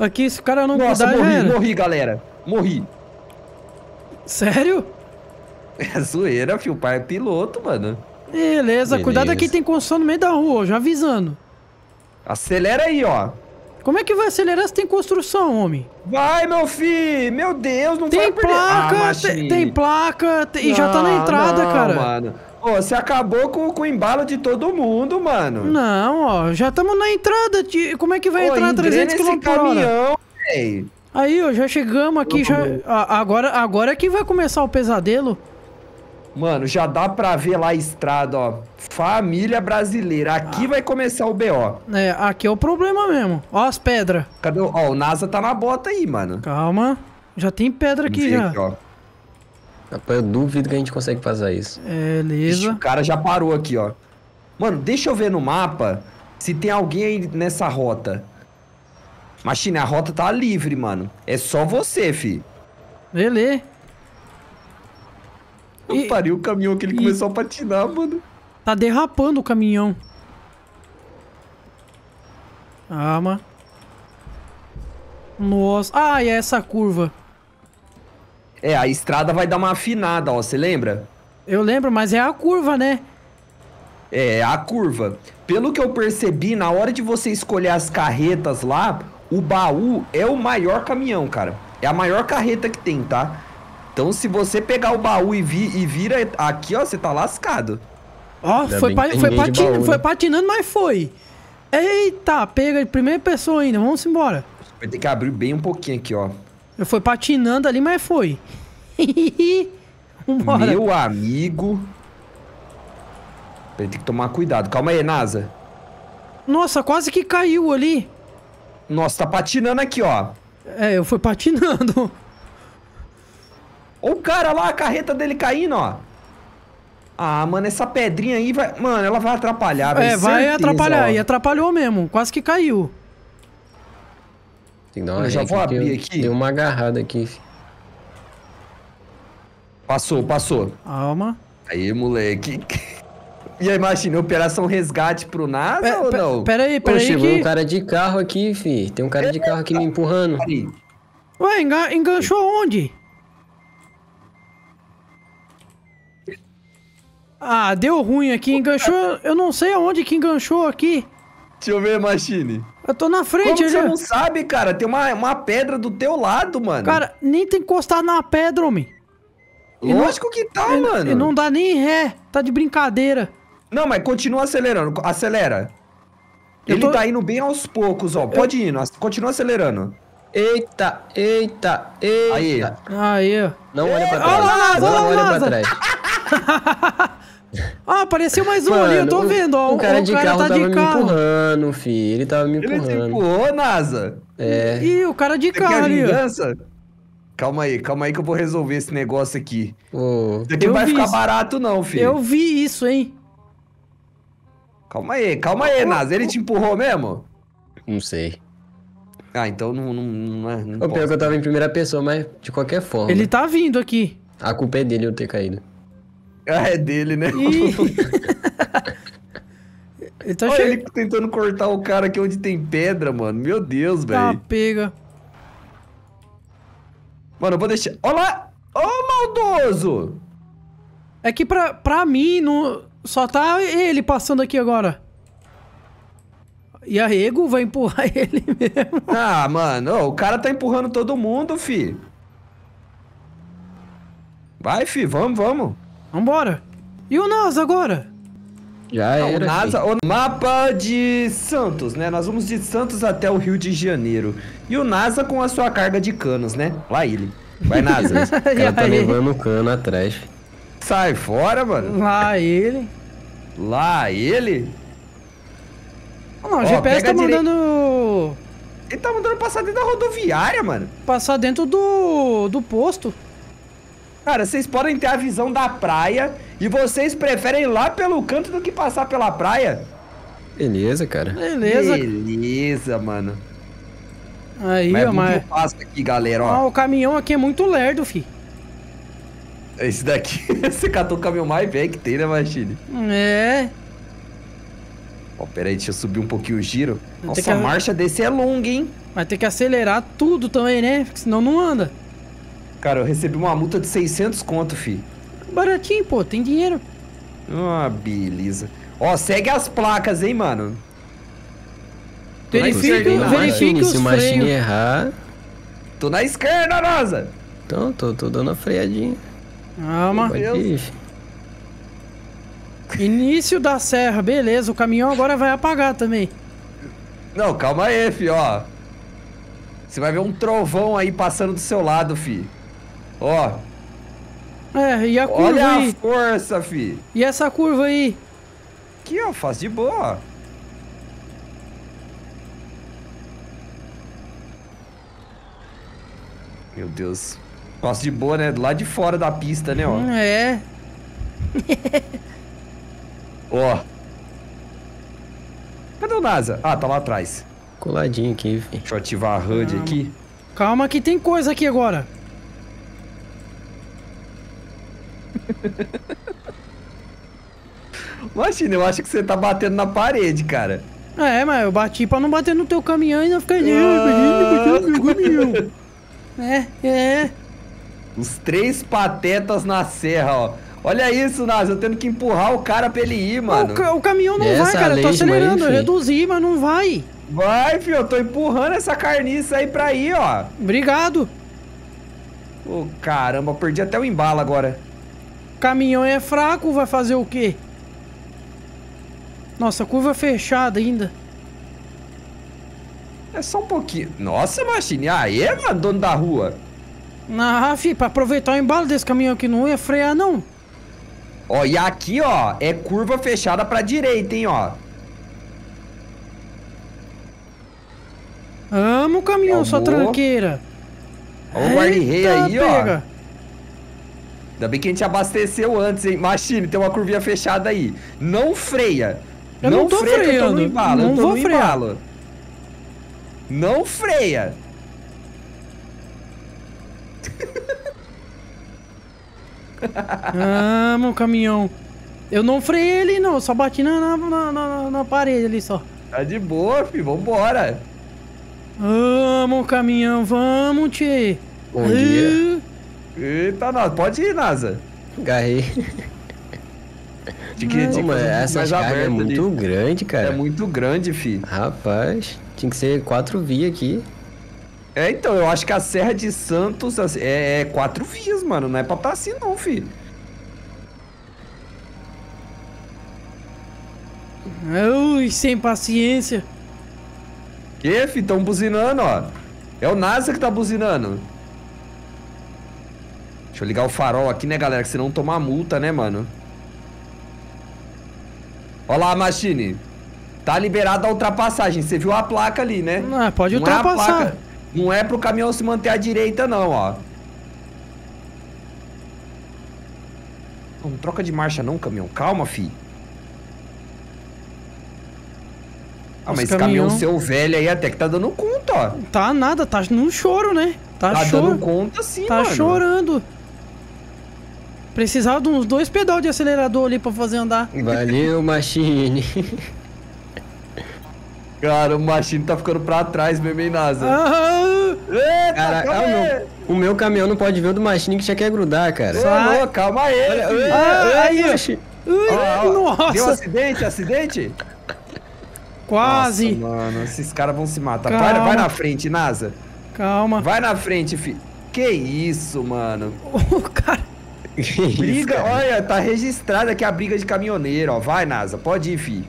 [SPEAKER 1] Aqui, se o cara não
[SPEAKER 2] Nossa,
[SPEAKER 1] cuidar,
[SPEAKER 2] morri,
[SPEAKER 1] era.
[SPEAKER 2] morri, galera. Morri.
[SPEAKER 1] Sério?
[SPEAKER 2] É zoeira, filho. O pai é piloto, mano.
[SPEAKER 1] Beleza, cuidado
[SPEAKER 3] Beleza.
[SPEAKER 1] aqui, tem construção no meio da rua, ó, já avisando.
[SPEAKER 2] Acelera aí, ó.
[SPEAKER 1] Como é que vai acelerar se tem construção, homem?
[SPEAKER 2] Vai, meu filho! Meu Deus, não
[SPEAKER 1] Tem
[SPEAKER 2] vai perder.
[SPEAKER 1] placa,
[SPEAKER 2] ah,
[SPEAKER 1] tem, tem placa, tem- e já tá na
[SPEAKER 2] Não,
[SPEAKER 1] entrada,
[SPEAKER 2] não,
[SPEAKER 1] cara.
[SPEAKER 2] mano. Ô, você acabou com, com o embalo de todo mundo, mano.
[SPEAKER 1] Não, ó, já estamos na entrada. de- Como é que vai
[SPEAKER 2] Ô,
[SPEAKER 1] entrar a
[SPEAKER 2] engrena
[SPEAKER 1] 300
[SPEAKER 2] esse
[SPEAKER 1] km por
[SPEAKER 2] caminhão, véi.
[SPEAKER 1] Aí, ó, já chegamos aqui, já... agora, agora é que vai começar o pesadelo.
[SPEAKER 2] Mano, já dá pra ver lá a estrada, ó. Família brasileira. Aqui vai começar o BO.
[SPEAKER 1] É, aqui é o problema mesmo. Ó as pedras.
[SPEAKER 2] Cadê o... Ó, o NASA tá na bota aí, mano.
[SPEAKER 1] Calma. Já tem pedra aqui já.
[SPEAKER 2] aqui, ó.
[SPEAKER 3] Rapaz, eu duvido que a gente consegue passar isso.
[SPEAKER 2] Ixi,
[SPEAKER 1] Beleza.
[SPEAKER 2] o cara já parou aqui, ó. Mano, deixa eu ver no mapa se tem alguém aí nessa rota. Machine, a rota tá livre, mano. É só você, fi.
[SPEAKER 1] Beleza.
[SPEAKER 2] Eu
[SPEAKER 1] E-
[SPEAKER 2] parei o caminhão que ele
[SPEAKER 1] e-
[SPEAKER 2] começou a patinar, mano.
[SPEAKER 1] Tá derrapando o caminhão. Calma. Nossa. Ah, e é essa curva.
[SPEAKER 2] É, a estrada vai dar uma afinada, ó. Você lembra?
[SPEAKER 1] Eu lembro, mas é a curva, né?
[SPEAKER 2] É, a curva. Pelo que eu percebi, na hora de você escolher as carretas lá, o baú é o maior caminhão, cara. É a maior carreta que tem, tá? Então, se você pegar o baú e, vi- e vira aqui, ó, você tá lascado.
[SPEAKER 1] Ó,
[SPEAKER 3] Ainda
[SPEAKER 1] foi, pa- foi,
[SPEAKER 3] baú,
[SPEAKER 1] foi
[SPEAKER 3] né?
[SPEAKER 1] patinando, mas foi. Eita, pega de primeira pessoa ainda. Vamos embora.
[SPEAKER 2] Vai ter que abrir bem um pouquinho aqui, ó.
[SPEAKER 1] Foi patinando ali, mas foi. Vambora.
[SPEAKER 2] Meu amigo. Vai ter que tomar cuidado. Calma aí, NASA.
[SPEAKER 1] Nossa, quase que caiu ali.
[SPEAKER 2] Nossa, tá patinando aqui, ó.
[SPEAKER 1] É, eu fui patinando.
[SPEAKER 2] Ó o cara lá, a carreta dele caindo, ó. Ah, mano, essa pedrinha aí vai. Mano, ela vai atrapalhar,
[SPEAKER 1] É,
[SPEAKER 2] velho,
[SPEAKER 1] vai
[SPEAKER 2] certeza,
[SPEAKER 1] atrapalhar.
[SPEAKER 2] ó.
[SPEAKER 1] E atrapalhou mesmo. Quase que caiu.
[SPEAKER 3] Tem que dar uma
[SPEAKER 2] Eu já vou abrir aqui.
[SPEAKER 3] Deu uma agarrada aqui. fi.
[SPEAKER 2] Passou, passou.
[SPEAKER 1] Calma.
[SPEAKER 2] Aí, moleque. E aí, imagina, operação resgate pro NASA
[SPEAKER 1] Pe-
[SPEAKER 2] ou não?
[SPEAKER 1] Pera aí, pera
[SPEAKER 3] Pô,
[SPEAKER 1] aí
[SPEAKER 3] chegou
[SPEAKER 1] que...
[SPEAKER 3] um cara de carro aqui, fi. Tem um cara de carro aqui me empurrando.
[SPEAKER 1] Ué, enga- enganchou onde? Ah, deu ruim aqui. Enganchou... Eu não sei aonde que enganchou aqui.
[SPEAKER 2] Deixa eu ver, Machine.
[SPEAKER 1] Eu tô na
[SPEAKER 2] Como
[SPEAKER 1] frente
[SPEAKER 2] que você não sabe, cara? Tem uma, uma pedra do teu lado, mano.
[SPEAKER 1] Cara, nem tem encostado na pedra, homem. E não-
[SPEAKER 2] Lógico que tá,
[SPEAKER 1] E-
[SPEAKER 2] mano.
[SPEAKER 1] E não dá nem ré. Tá de brincadeira.
[SPEAKER 2] Não, mas continua acelerando. Acelera.
[SPEAKER 1] Eu
[SPEAKER 2] Ele
[SPEAKER 1] tô-
[SPEAKER 2] tá indo bem aos poucos, ó. Pode ir. Continua acelerando.
[SPEAKER 3] Eita, eita, eita.
[SPEAKER 2] Aí.
[SPEAKER 1] Aí, ó.
[SPEAKER 3] Não olha pra
[SPEAKER 1] Olha lá,
[SPEAKER 3] trás.
[SPEAKER 1] olha lá,
[SPEAKER 3] Não olha pra trás.
[SPEAKER 1] Ah, apareceu mais um ali, eu tô
[SPEAKER 3] Mano, o-
[SPEAKER 1] vendo, ó.
[SPEAKER 3] O cara de carro
[SPEAKER 1] tá
[SPEAKER 3] tava
[SPEAKER 1] de
[SPEAKER 3] me
[SPEAKER 1] carro.
[SPEAKER 3] empurrando, fi. Ele tava me
[SPEAKER 2] Ele te
[SPEAKER 3] empurrando.
[SPEAKER 2] empurrou, NASA.
[SPEAKER 3] É.
[SPEAKER 1] Ih, o cara de
[SPEAKER 2] Você
[SPEAKER 1] carro
[SPEAKER 2] quer
[SPEAKER 1] ali, ó.
[SPEAKER 2] Calma aí, calma aí que eu vou resolver esse negócio aqui.
[SPEAKER 3] Ô,
[SPEAKER 2] Isso aqui não vai ficar
[SPEAKER 1] isso.
[SPEAKER 2] barato não, filho.
[SPEAKER 1] Eu vi isso, hein.
[SPEAKER 2] Calma aí, calma aí, NASA. Ele te empurrou mesmo?
[SPEAKER 3] não sei.
[SPEAKER 2] Ah, então não, não, não, é- não
[SPEAKER 3] O pior
[SPEAKER 2] posso.
[SPEAKER 3] que eu tava em primeira pessoa, mas de qualquer forma.
[SPEAKER 1] Ele tá vindo aqui.
[SPEAKER 3] A culpa é dele eu ter caído.
[SPEAKER 2] Ah, é dele, né?
[SPEAKER 1] Ih. ele tá
[SPEAKER 2] Olha
[SPEAKER 1] cheio.
[SPEAKER 2] ele tentando cortar o cara aqui onde tem pedra, mano. Meu Deus,
[SPEAKER 1] Tá,
[SPEAKER 2] velho.
[SPEAKER 1] pega.
[SPEAKER 2] Mano, eu vou deixar... Olha lá! Ô, maldoso!
[SPEAKER 1] É que pra, pra mim, não, só tá ele passando aqui agora. E a Ego vai empurrar ele mesmo.
[SPEAKER 2] Ah, mano, ô, o cara tá empurrando todo mundo, fi. Vai, fi, vamos, vamos.
[SPEAKER 1] Vambora. E o NASA agora?
[SPEAKER 3] Já
[SPEAKER 2] Ah,
[SPEAKER 3] era.
[SPEAKER 2] NASA, o mapa de Santos, né? Nós vamos de Santos até o Rio de Janeiro. E o NASA com a sua carga de canos, né? Lá ele. Vai, NASA.
[SPEAKER 3] O cara tá
[SPEAKER 1] E aí?
[SPEAKER 3] levando o cano atrás.
[SPEAKER 2] Sai fora, mano.
[SPEAKER 1] Lá ele.
[SPEAKER 2] Lá ele.
[SPEAKER 1] Não, o
[SPEAKER 2] Ó,
[SPEAKER 1] GPS tá mandando
[SPEAKER 2] Ele tá mandando passar dentro da rodoviária, mano.
[SPEAKER 1] passar dentro do, do posto.
[SPEAKER 2] Cara, vocês podem ter a visão da praia E vocês preferem ir lá pelo canto do que passar pela praia?
[SPEAKER 3] Beleza, cara.
[SPEAKER 1] Beleza.
[SPEAKER 2] Beleza, mano.
[SPEAKER 1] Aí,
[SPEAKER 2] Mas é
[SPEAKER 1] ó, mas...
[SPEAKER 2] fácil aqui, galera,
[SPEAKER 1] Ah,
[SPEAKER 2] ó.
[SPEAKER 1] o caminhão aqui é muito lerdo, fi.
[SPEAKER 2] Esse daqui, você catou o caminhão mais velho que tem, né, Machine?
[SPEAKER 1] É.
[SPEAKER 2] Ó, pera aí, deixa eu subir um pouquinho o giro.
[SPEAKER 1] Tem
[SPEAKER 2] Nossa,
[SPEAKER 1] que-
[SPEAKER 2] a marcha desse é longa, hein?
[SPEAKER 1] Vai ter que acelerar tudo também, né? Porque senão não anda.
[SPEAKER 2] Cara, eu recebi uma multa de 600 conto, fi.
[SPEAKER 1] Baratinho, pô, tem dinheiro.
[SPEAKER 2] Ah, beleza. Ó, segue as placas, hein, mano. Hein,
[SPEAKER 1] verifique
[SPEAKER 3] Machine,
[SPEAKER 1] os
[SPEAKER 3] se o Machine
[SPEAKER 1] freios.
[SPEAKER 3] errar,
[SPEAKER 2] Tô na esquerda, Rosa.
[SPEAKER 3] então tô, tô dando a freadinha.
[SPEAKER 1] Calma. Início da serra, beleza. O caminhão agora vai apagar também.
[SPEAKER 2] Não, calma aí, fi, ó. Você vai ver um trovão aí passando do seu lado, fi. Ó,
[SPEAKER 1] É, e a curva
[SPEAKER 2] olha a
[SPEAKER 1] aí?
[SPEAKER 2] força, fi.
[SPEAKER 1] E essa curva aí?
[SPEAKER 2] Aqui, ó, faz de boa. Meu Deus. Faço de boa, né? Do lado de fora da pista, né, ó.
[SPEAKER 1] Hum, É.
[SPEAKER 2] Ó. Cadê o NASA? Ah, tá lá atrás.
[SPEAKER 3] Coladinho aqui, fi.
[SPEAKER 2] Deixa eu ativar a HUD
[SPEAKER 1] Calma.
[SPEAKER 2] aqui.
[SPEAKER 1] Calma que tem coisa aqui agora.
[SPEAKER 2] Imagina, eu acho que você tá batendo na parede, cara.
[SPEAKER 1] É, mas eu bati pra não bater no teu caminhão e não ficar...
[SPEAKER 2] Ah.
[SPEAKER 1] no meu caminhão. É, é.
[SPEAKER 2] Os três patetas na serra, ó. Olha isso, NASA. Eu tendo que empurrar o cara pra ele ir, mano.
[SPEAKER 1] O, ca- o caminhão não
[SPEAKER 3] E
[SPEAKER 1] vai,
[SPEAKER 3] essa
[SPEAKER 1] cara. Eu tô acelerando, eu reduzi, mas não vai.
[SPEAKER 2] Vai, filho. Eu tô empurrando essa carniça aí pra ir, ó.
[SPEAKER 1] Obrigado.
[SPEAKER 2] Ô, caramba. Perdi até o embalo agora.
[SPEAKER 1] Caminhão é fraco, vai fazer o quê? Nossa, curva fechada ainda.
[SPEAKER 2] É só um pouquinho. Nossa, Machine. Aê, mano, dono da rua.
[SPEAKER 1] Ah, fi, pra aproveitar o embalo desse caminhão aqui não ia frear, não.
[SPEAKER 2] Ó, e aqui, ó, é curva fechada pra direita, hein, ó.
[SPEAKER 1] Amo o caminhão, sua
[SPEAKER 2] Calmou.
[SPEAKER 1] tranqueira.
[SPEAKER 2] Ó o
[SPEAKER 1] Eita,
[SPEAKER 2] aí, ó. Ainda bem que a gente abasteceu antes, hein? Machine, tem uma curvinha fechada aí. Não freia.
[SPEAKER 1] Eu não tô
[SPEAKER 2] freia que eu tô
[SPEAKER 1] freando,
[SPEAKER 2] no embalo.
[SPEAKER 1] não
[SPEAKER 2] eu tô
[SPEAKER 1] vou
[SPEAKER 2] no
[SPEAKER 1] frear.
[SPEAKER 2] embalo. Não freia.
[SPEAKER 1] Amo o caminhão. Eu não freiei ele, não. Só bati na, na, na, na- parede ali só.
[SPEAKER 2] Tá de boa, filho. Vambora.
[SPEAKER 1] Amo o caminhão. Vamos, tchê.
[SPEAKER 3] Bom dia.
[SPEAKER 2] Eita, NASA. Pode ir, NASA.
[SPEAKER 3] Agarrei.
[SPEAKER 2] Tinha que, tinha
[SPEAKER 3] Não, mas
[SPEAKER 2] fazer um
[SPEAKER 3] essa carga é
[SPEAKER 2] aberto ali.
[SPEAKER 3] muito grande, cara.
[SPEAKER 2] É muito grande, fi.
[SPEAKER 3] Rapaz, tinha que ser quatro vias aqui.
[SPEAKER 2] É, então, eu acho que a Serra de Santos assim, é, é quatro vias, mano. Não é pra estar assim, não, fi.
[SPEAKER 1] Ui, sem paciência.
[SPEAKER 2] Que, fi? Tão buzinando, ó. É o NASA que tá buzinando. Deixa eu ligar o farol aqui, né, galera? Que senão tomar multa, né, mano? Ó lá, Machine. Tá liberada a ultrapassagem. Você viu a placa ali, né?
[SPEAKER 1] Ah, pode
[SPEAKER 2] Não é
[SPEAKER 1] ultrapassar.
[SPEAKER 2] placa- Não é pro caminhão se manter à direita, não, ó. Não troca de marcha não, caminhão. Calma, fi. Ah, mas esse caminhão
[SPEAKER 1] caminhão-
[SPEAKER 2] seu velho aí até que tá dando conta, ó.
[SPEAKER 1] Tá nada, tá no choro, né? Tá,
[SPEAKER 2] Tá
[SPEAKER 1] choro.
[SPEAKER 2] dando conta sim,
[SPEAKER 1] Tá
[SPEAKER 2] mano.
[SPEAKER 1] chorando. Precisava de uns dois pedal de acelerador ali pra fazer andar.
[SPEAKER 3] Valeu, Machine.
[SPEAKER 2] Cara, o Machine tá ficando pra trás mesmo, hein, NASA?
[SPEAKER 1] Ah,
[SPEAKER 2] Eita,
[SPEAKER 3] Cara,
[SPEAKER 2] calma
[SPEAKER 3] ah, o,
[SPEAKER 2] aí.
[SPEAKER 3] meu, o meu caminhão não pode ver o do Machine que já quer grudar, cara.
[SPEAKER 2] Ô,
[SPEAKER 1] Sai.
[SPEAKER 2] louco, calma aí. filho.
[SPEAKER 1] Ah, aí.
[SPEAKER 3] Machine.
[SPEAKER 1] ui,
[SPEAKER 2] Ó, ó,
[SPEAKER 1] nossa,
[SPEAKER 2] Deu acidente, acidente?
[SPEAKER 1] quase.
[SPEAKER 2] Nossa, mano, esses caras vão se matar. Vai, vai na frente, NASA.
[SPEAKER 1] Calma.
[SPEAKER 2] Vai na frente, fi. Que isso, mano.
[SPEAKER 1] O cara.
[SPEAKER 3] Isso,
[SPEAKER 2] Briga,
[SPEAKER 3] cara?
[SPEAKER 2] olha, tá registrada aqui a briga de caminhoneiro, ó. Vai, NASA, pode ir, fi.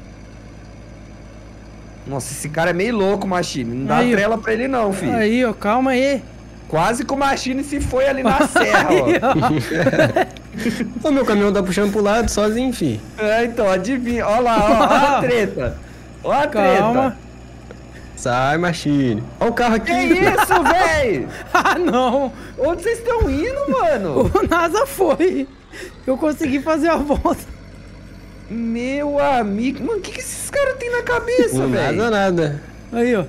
[SPEAKER 2] Nossa, esse cara é meio louco, Machine. Não dá
[SPEAKER 1] Aí, ó.
[SPEAKER 2] trela pra ele, não, fi.
[SPEAKER 1] Aí, ó, calma aí.
[SPEAKER 2] Quase que o Machine se foi ali na serra,
[SPEAKER 1] Aí,
[SPEAKER 2] ó.
[SPEAKER 1] ó.
[SPEAKER 3] O meu caminhão tá puxando pro lado sozinho, fi.
[SPEAKER 2] É, então, adivinha. Olha lá, ó, ó a treta. Ó a
[SPEAKER 1] Calma.
[SPEAKER 3] Sai, Machine. Olha o carro aqui.
[SPEAKER 2] Que isso, véi?
[SPEAKER 1] Ah, não.
[SPEAKER 2] Onde vocês estão indo, mano?
[SPEAKER 1] O NASA foi. Eu consegui fazer a volta.
[SPEAKER 2] Meu amigo. Mano, o que, que esses caras têm na cabeça,
[SPEAKER 3] Não nada,
[SPEAKER 2] velho?
[SPEAKER 3] nada.
[SPEAKER 1] Aí, ó.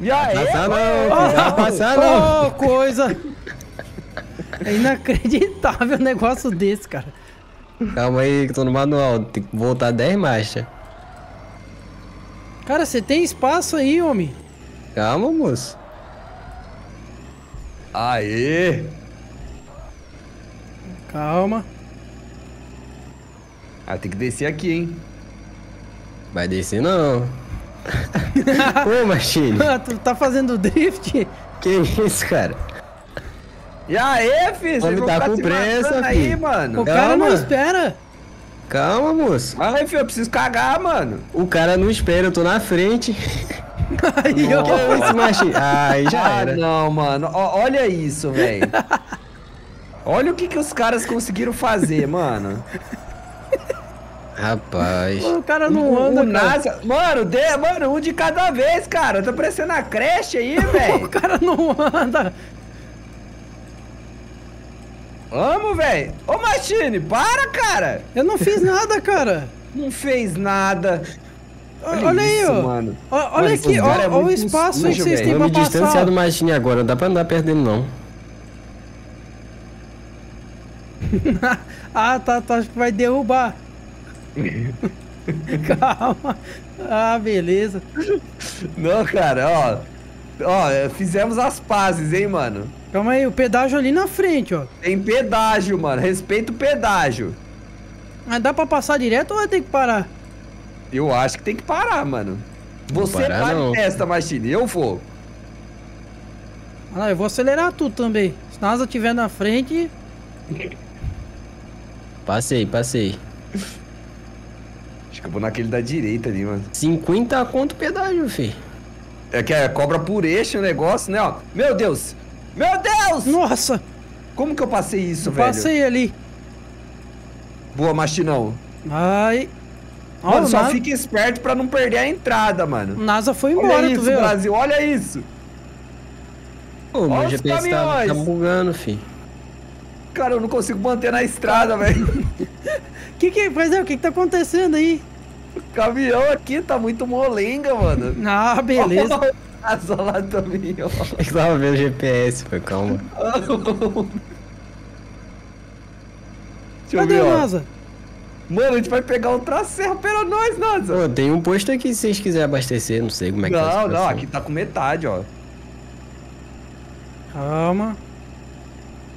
[SPEAKER 2] E aí,
[SPEAKER 3] Passar não, passar não.
[SPEAKER 1] Oh, coisa. É inacreditável um negócio desse, cara.
[SPEAKER 3] Calma aí, que tô no manual. Tem que voltar 10 marchas.
[SPEAKER 1] Cara, você tem espaço aí, homem.
[SPEAKER 3] Calma, moço.
[SPEAKER 2] Aê!
[SPEAKER 1] Calma.
[SPEAKER 2] Ah, tem que descer aqui, hein?
[SPEAKER 3] Vai descer não. Ô, Machine.
[SPEAKER 1] tu tá fazendo drift?
[SPEAKER 3] Que isso, cara?
[SPEAKER 2] E aí, filho? Vão
[SPEAKER 3] tá com pressa,
[SPEAKER 2] aí,
[SPEAKER 3] filho.
[SPEAKER 1] O
[SPEAKER 2] mano.
[SPEAKER 1] cara não
[SPEAKER 3] Calma.
[SPEAKER 1] espera.
[SPEAKER 3] Calma, moço.
[SPEAKER 2] Mas aí, filho, eu preciso cagar, mano.
[SPEAKER 3] O cara não espera, eu tô na frente.
[SPEAKER 1] Aí, ó.
[SPEAKER 3] Que isso, Machine? Ah, aí já
[SPEAKER 2] ah,
[SPEAKER 3] era.
[SPEAKER 2] não, mano. Ó, olha isso, velho. olha o que, que os caras conseguiram fazer, mano.
[SPEAKER 3] Rapaz.
[SPEAKER 1] O cara não
[SPEAKER 2] o,
[SPEAKER 1] anda,
[SPEAKER 2] o
[SPEAKER 1] cara.
[SPEAKER 2] NASA... Mano, dê, mano, um de cada vez, cara. Tá parecendo a creche aí, velho.
[SPEAKER 1] O cara não anda.
[SPEAKER 2] Vamos, velho. Ô, Machine, para, cara.
[SPEAKER 1] Eu não fiz nada, cara.
[SPEAKER 2] Não fez nada.
[SPEAKER 1] Olha, olha aí,
[SPEAKER 2] isso,
[SPEAKER 1] ó.
[SPEAKER 2] mano.
[SPEAKER 1] Olha
[SPEAKER 2] Mano,
[SPEAKER 1] aqui,
[SPEAKER 2] caras é
[SPEAKER 1] ó, o espaço aí que vocês têm
[SPEAKER 2] velho.
[SPEAKER 3] Vou
[SPEAKER 1] pra
[SPEAKER 3] me distanciar
[SPEAKER 1] passar.
[SPEAKER 3] do Machine agora, não dá pra andar perto dele não.
[SPEAKER 1] ah, tá, tá, acho que vai derrubar. Calma. Ah, beleza.
[SPEAKER 2] Não, cara, ó. Ó, fizemos as pazes, hein, mano.
[SPEAKER 1] Calma aí, o pedágio ali na frente, ó.
[SPEAKER 2] Tem pedágio, mano. Respeita o pedágio.
[SPEAKER 1] Mas dá pra passar direto ou vai ter que parar?
[SPEAKER 2] Eu acho que tem que parar, mano. Você
[SPEAKER 3] parar,
[SPEAKER 2] para
[SPEAKER 3] não.
[SPEAKER 2] e testa, Machine. Eu vou.
[SPEAKER 1] Ah, eu vou acelerar tudo também. Se a NASA estiver na frente,
[SPEAKER 3] Passei, passei.
[SPEAKER 2] Acho que eu vou naquele da direita ali, mano.
[SPEAKER 3] 50 conto pedágio, fi.
[SPEAKER 2] É que é cobra por eixo o negócio, né, ó. Meu Deus! Meu Deus!
[SPEAKER 1] nossa,
[SPEAKER 2] Como que eu passei isso, velho?
[SPEAKER 1] passei ali.
[SPEAKER 2] Boa, Machinão.
[SPEAKER 1] Ai.
[SPEAKER 2] Mano,
[SPEAKER 1] o
[SPEAKER 2] só
[SPEAKER 1] Na-
[SPEAKER 2] fica esperto pra não perder a entrada, mano.
[SPEAKER 1] o NASA foi
[SPEAKER 2] Olha
[SPEAKER 1] embora, tu
[SPEAKER 2] isso,
[SPEAKER 1] viu?
[SPEAKER 2] Brasil, olha isso.
[SPEAKER 3] Ô, meu
[SPEAKER 2] Olha os
[SPEAKER 3] GPS tá, tá bugando, fi.
[SPEAKER 2] Cara, eu não consigo manter na estrada, velho.
[SPEAKER 1] Que que, pois é, o que que tá acontecendo aí?
[SPEAKER 2] O caminhão aqui tá muito molenga, mano.
[SPEAKER 1] Ah, beleza.
[SPEAKER 2] As lá também, ó.
[SPEAKER 3] Eu tava vendo o GPS, pô, calma.
[SPEAKER 1] Cadê o. NASA?
[SPEAKER 2] Mano, a gente vai pegar outra serra pela nós, NASA.
[SPEAKER 3] Pô, tem um posto aqui se vocês quiserem abastecer, não sei como é que tá a
[SPEAKER 2] Não, não, aqui tá com metade, ó.
[SPEAKER 1] Calma.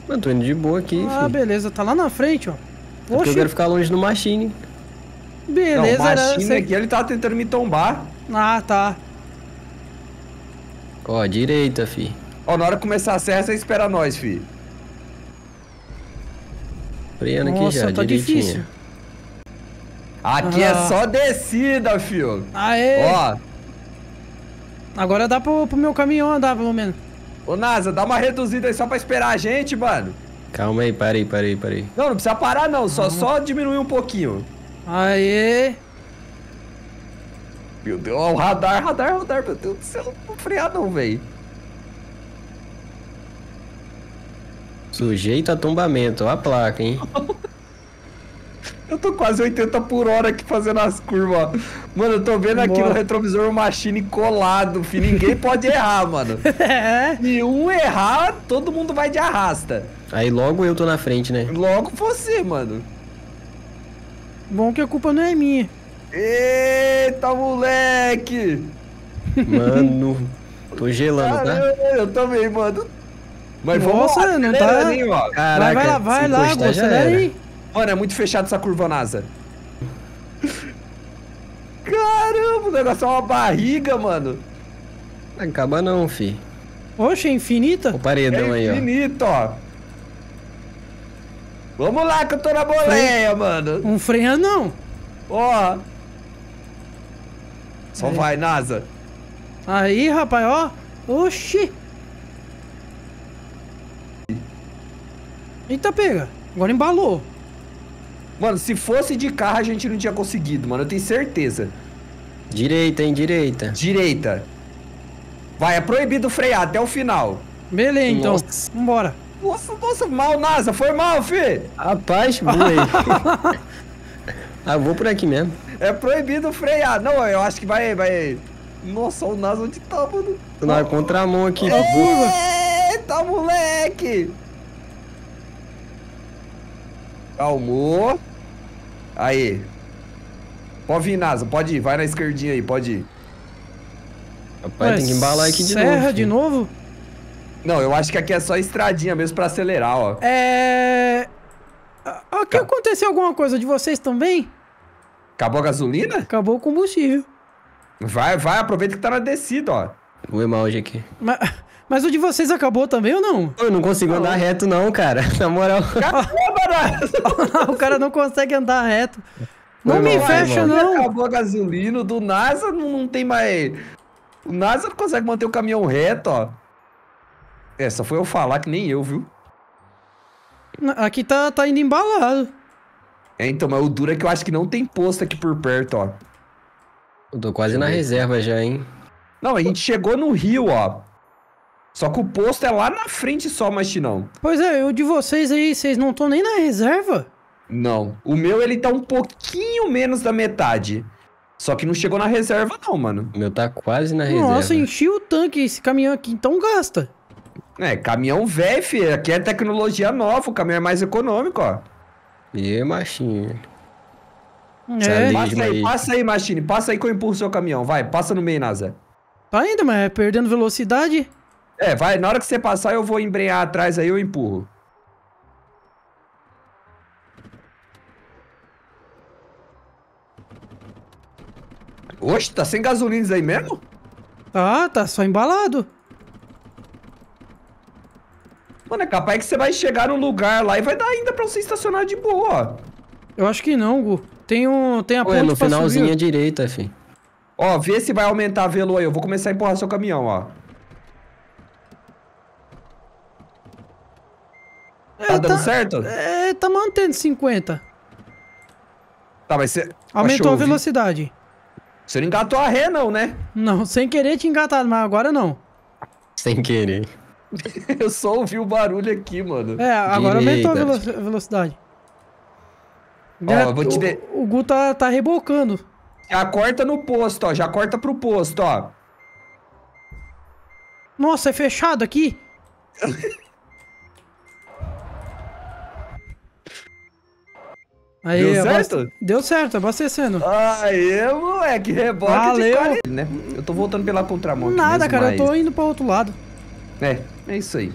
[SPEAKER 3] Mano, tô indo de boa aqui,
[SPEAKER 1] Ah,
[SPEAKER 3] fi.
[SPEAKER 1] beleza, tá lá na frente, ó.
[SPEAKER 3] É porque eu quero ficar longe do Machine.
[SPEAKER 1] Beleza,
[SPEAKER 2] não, o
[SPEAKER 1] era...
[SPEAKER 2] Machine
[SPEAKER 1] cê-
[SPEAKER 2] aqui, ele tava tentando me tombar.
[SPEAKER 1] Ah, tá.
[SPEAKER 3] Ó, direita, fi.
[SPEAKER 2] Ó, na hora que começar a serra, você espera nós, fi.
[SPEAKER 3] Freando aqui já,
[SPEAKER 1] tá
[SPEAKER 3] direitinho.
[SPEAKER 1] difícil.
[SPEAKER 2] Aqui
[SPEAKER 1] Ah.
[SPEAKER 2] é só descida, fio.
[SPEAKER 1] Aê!
[SPEAKER 2] Ó,
[SPEAKER 1] Agora dá pro, pro meu caminhão andar, pelo menos.
[SPEAKER 2] ô NASA, dá uma reduzida aí só pra esperar a gente, mano.
[SPEAKER 3] Calma aí, parei, parei, parei.
[SPEAKER 2] Não, não precisa parar não, só, só diminuir um pouquinho.
[SPEAKER 1] Aê!
[SPEAKER 2] Meu Deus, ó, o radar, radar, radar, meu Deus do céu, não vou frear não, velho.
[SPEAKER 3] Sujeito a tombamento, ó a placa, hein?
[SPEAKER 2] Eu tô quase 80 por hora aqui fazendo as curvas, ó. Mano, eu tô vendo aqui
[SPEAKER 1] Bora.
[SPEAKER 2] no retrovisor o machine colado, fi. Ninguém pode errar, mano.
[SPEAKER 1] É,
[SPEAKER 2] Se um errar, todo mundo vai de arrasta.
[SPEAKER 3] Aí logo eu tô na frente, né?
[SPEAKER 2] Logo você, mano.
[SPEAKER 1] Bom que a culpa não é minha.
[SPEAKER 2] Eita, moleque!
[SPEAKER 3] Mano, tô gelando, tá?
[SPEAKER 2] Caramba, eu também, mano. Mas
[SPEAKER 1] Nossa,
[SPEAKER 2] vamos lá,
[SPEAKER 1] não tá-
[SPEAKER 2] hein, ó.
[SPEAKER 3] Caraca,
[SPEAKER 1] vai, vai lá, vai lá,
[SPEAKER 3] já
[SPEAKER 1] acelera
[SPEAKER 3] era.
[SPEAKER 1] aí.
[SPEAKER 2] Mano, é muito fechado essa curva, NASA. Caramba, o negócio é uma barriga, mano.
[SPEAKER 3] Acaba não, fi.
[SPEAKER 1] Oxe, é infinita?
[SPEAKER 3] O paredão
[SPEAKER 2] é
[SPEAKER 3] aí, ó.
[SPEAKER 2] infinito, ó. Vamos lá que eu tô na boleia, mano.
[SPEAKER 1] Um freio não.
[SPEAKER 2] Ó. Só
[SPEAKER 1] Aí.
[SPEAKER 2] vai, NASA.
[SPEAKER 1] Aí, rapaz, ó. Oxi. Eita, pega. Agora embalou.
[SPEAKER 2] Mano, se fosse de carro a gente não tinha conseguido, mano. Eu tenho certeza.
[SPEAKER 3] Direita, hein, direita.
[SPEAKER 2] Direita. Vai, é proibido frear até o final.
[SPEAKER 1] Beleza, então.
[SPEAKER 3] Nossa.
[SPEAKER 1] Vambora.
[SPEAKER 2] Nossa, nossa, mal, NASA, foi mal, fi.
[SPEAKER 3] Rapaz, boa aí. ah, eu vou por aqui mesmo.
[SPEAKER 2] É proibido frear. Não, eu acho que vai, vai... Nossa, o NASA onde tá, mano?
[SPEAKER 3] Tô na contramão aqui.
[SPEAKER 2] Eita, moleque! Calmou. Aí. Pode vir, NASA, pode ir. Vai na esquerdinha aí, pode ir.
[SPEAKER 3] Rapaz,
[SPEAKER 1] Ué,
[SPEAKER 3] tem que embalar aqui de
[SPEAKER 1] Serra
[SPEAKER 3] novo.
[SPEAKER 1] de
[SPEAKER 3] filho.
[SPEAKER 1] novo?
[SPEAKER 2] Não, eu acho que aqui é só estradinha mesmo pra acelerar, ó.
[SPEAKER 1] É. Aqui
[SPEAKER 2] Tá.
[SPEAKER 1] aconteceu alguma coisa de vocês também?
[SPEAKER 2] Acabou a gasolina?
[SPEAKER 1] Acabou o combustível.
[SPEAKER 2] Vai, vai, aproveita que tá na descida, ó.
[SPEAKER 3] Vou mal hoje aqui.
[SPEAKER 1] Mas, mas o de vocês acabou também ou não?
[SPEAKER 3] Eu não consigo andar reto não, cara. Na moral.
[SPEAKER 2] Caramba,
[SPEAKER 1] o cara não consegue andar reto. Não
[SPEAKER 3] Foi
[SPEAKER 1] me
[SPEAKER 3] mal, foi
[SPEAKER 1] fecha,
[SPEAKER 3] mal.
[SPEAKER 1] não.
[SPEAKER 2] Acabou a gasolina, o do NASA não, não tem mais... O NASA não consegue manter o caminhão reto, ó. É, só foi eu falar que nem eu, viu?
[SPEAKER 1] Aqui tá, tá indo embalado.
[SPEAKER 2] É, então, mas o duro é que eu acho que não tem posto aqui por perto, ó.
[SPEAKER 3] Eu tô quase na reserva já, hein?
[SPEAKER 2] Não, a gente chegou no rio, ó. Só que o posto é lá na frente só, Machinão.
[SPEAKER 1] Pois é, o de vocês aí, vocês não estão nem na reserva?
[SPEAKER 2] Não. O meu, ele tá um pouquinho menos da metade. Só que não chegou na reserva, não, mano.
[SPEAKER 3] O meu tá quase na reserva.
[SPEAKER 1] Nossa, enchi o tanque esse caminhão aqui, então gasta.
[SPEAKER 2] É, caminhão velho, filho. Aqui é tecnologia nova, o caminhão é mais econômico, ó.
[SPEAKER 3] E machinho.
[SPEAKER 1] É.
[SPEAKER 2] Passa aí, passa aí, Machine. Passa aí que eu empurro seu caminhão. Vai, passa no meio, Nasa.
[SPEAKER 1] tá ainda, mas é perdendo velocidade.
[SPEAKER 2] É, vai. Na hora que você passar, eu vou embrenhar atrás aí, eu empurro. Oxe, tá sem gasolina aí mesmo?
[SPEAKER 1] Ah, tá só embalado.
[SPEAKER 2] Mano, é capaz que você vai chegar num lugar lá e vai dar ainda pra você estacionar de boa.
[SPEAKER 1] Eu acho que não, Gu. Tem, um, tem a
[SPEAKER 3] Ué,
[SPEAKER 1] ponte
[SPEAKER 3] no finalzinho à direita, fi.
[SPEAKER 2] Ó, vê se vai aumentar a velo aí. Eu vou começar a empurrar seu caminhão, ó. Tá
[SPEAKER 1] É,
[SPEAKER 2] dando certo?
[SPEAKER 1] É, tá mantendo 50.
[SPEAKER 2] Tá, mas você...
[SPEAKER 1] Aumentou a velocidade.
[SPEAKER 2] Você não engatou a ré, não, né?
[SPEAKER 1] Não, sem querer te engatado, mas agora não.
[SPEAKER 3] Sem querer.
[SPEAKER 2] Eu só ouvi o barulho aqui, mano.
[SPEAKER 1] É, agora aumentou a
[SPEAKER 3] Direita.
[SPEAKER 1] velo- velocidade.
[SPEAKER 2] Ó,
[SPEAKER 1] É,
[SPEAKER 2] eu vou te
[SPEAKER 1] o,
[SPEAKER 2] de-
[SPEAKER 1] o Gu tá, tá rebocando.
[SPEAKER 2] Já corta no posto, ó. Já corta pro posto, ó.
[SPEAKER 1] Nossa, é fechado aqui? Aí,
[SPEAKER 2] Deu
[SPEAKER 1] abaste-
[SPEAKER 2] certo?
[SPEAKER 1] Deu certo, abastecendo.
[SPEAKER 2] Aê, moleque, reboque
[SPEAKER 1] Valeu.
[SPEAKER 2] de qualidade, né? Eu tô voltando pela contramão aqui
[SPEAKER 1] Nada,
[SPEAKER 2] mesmo,
[SPEAKER 1] cara, eu tô
[SPEAKER 2] mas-
[SPEAKER 1] indo pro outro lado.
[SPEAKER 2] É, é isso aí.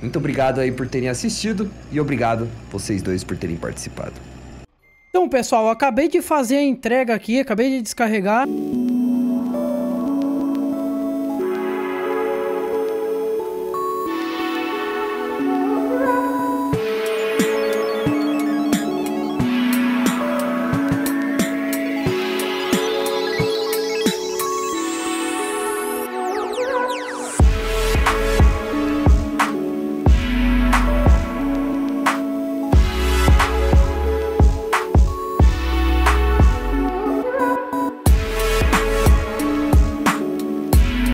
[SPEAKER 2] Muito obrigado aí por terem assistido e obrigado vocês dois por terem participado.
[SPEAKER 1] Então, pessoal, acabei de fazer a entrega aqui, acabei de descarregar.